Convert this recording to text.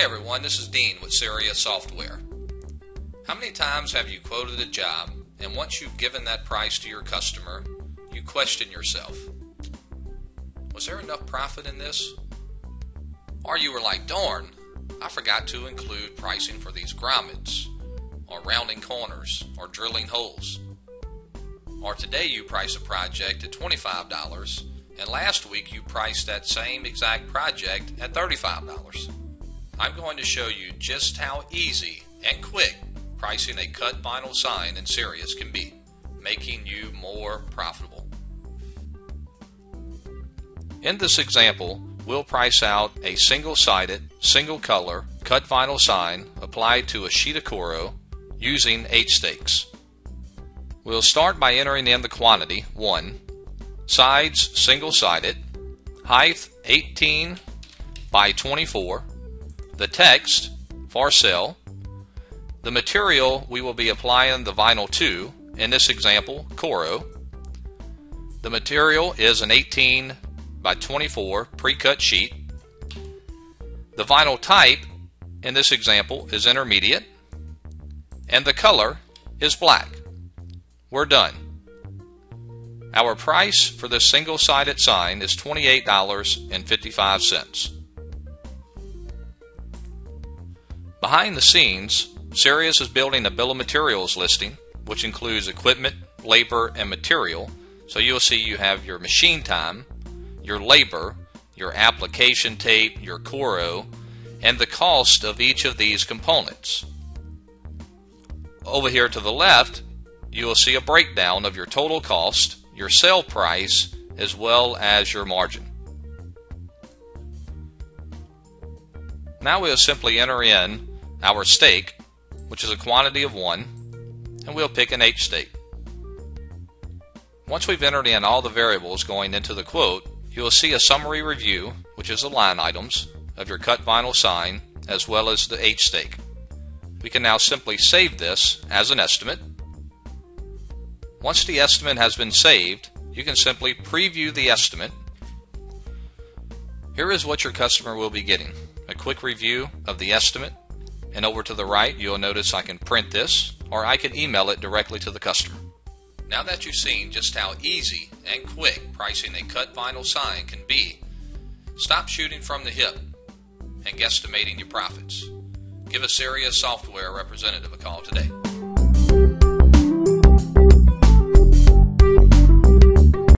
everyone, this is Dean with Cyrious Software. How many times have you quoted a job and once you've given that price to your customer, you question yourself? Was there enough profit in this? Or you were like, darn, I forgot to include pricing for these grommets, or rounding corners, or drilling holes. Or today you price a project at $25, and last week you priced that same exact project at $35. I'm going to show you just how easy and quick pricing a cut vinyl sign in Cyrious can be, making you more profitable. In this example, we'll price out a single-sided, single-color cut vinyl sign applied to a sheet of Coro using eight stakes. We'll start by entering in the quantity 1, sides single-sided, height 18 by 24, the text, for sale, the material we will be applying the vinyl to, in this example, Coro. The material is an 18 by 24 pre-cut sheet. The vinyl type, in this example, is intermediate. And the color is black. We're done. Our price for this single-sided sign is $28.55. Behind the scenes, Cyrious is building a bill of materials listing, which includes equipment, labor, and material. So you'll see you have your machine time, your labor, your application tape, your Coro, and the cost of each of these components. Over here to the left, you will see a breakdown of your total cost, your sale price, as well as your margin. Now we'll simply enter in our stake, which is a quantity of 1, and we'll pick an H stake. Once we've entered in all the variables going into the quote, you will see a summary review, which is the line items, of your cut vinyl sign, as well as the H stake. We can now simply save this as an estimate. Once the estimate has been saved, you can simply preview the estimate. Here is what your customer will be getting. A quick review of the estimate, and over to the right, you'll notice I can print this or I can email it directly to the customer. Now that you've seen just how easy and quick pricing a cut vinyl sign can be, stop shooting from the hip and guesstimating your profits. Give a Cyrious Software representative a call today.